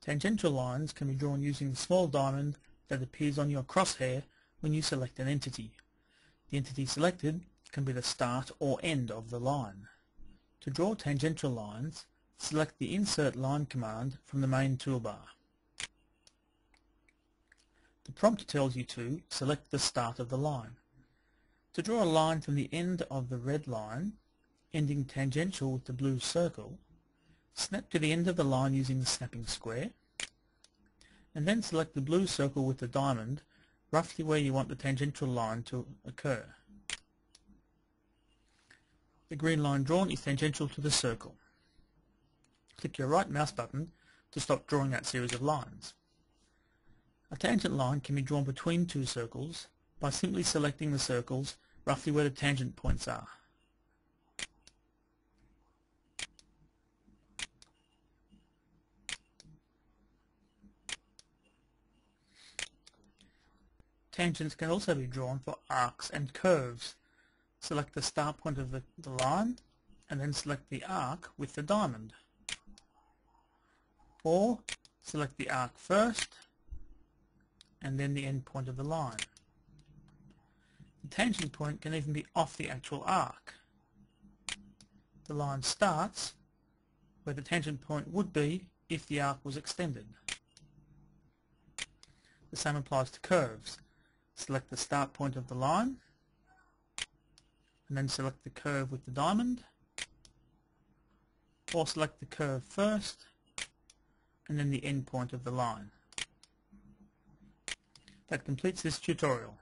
Tangential lines can be drawn using the small diamond that appears on your crosshair when you select an entity. The entity selected can be the start or end of the line. To draw tangential lines, select the Insert Line command from the main toolbar. The prompt tells you to select the start of the line. To draw a line from the end of the red line, ending tangential with the blue circle, Snap to the end of the line using the snapping square, and then select the blue circle with the diamond roughly where you want the tangential line to occur. The green line drawn is tangential to the circle. Click your right mouse button to stop drawing that series of lines. A tangent line can be drawn between two circles by simply selecting the circles roughly where the tangent points are. Tangents can also be drawn for arcs and curves. Select the start point of the, the line and then select the arc with the diamond. Or select the arc first and then the end point of the line. The tangent point can even be off the actual arc. The line starts where the tangent point would be if the arc was extended. The same applies to curves. Select the start point of the line and then select the curve with the diamond or select the curve first and then the end point of the line. That completes this tutorial.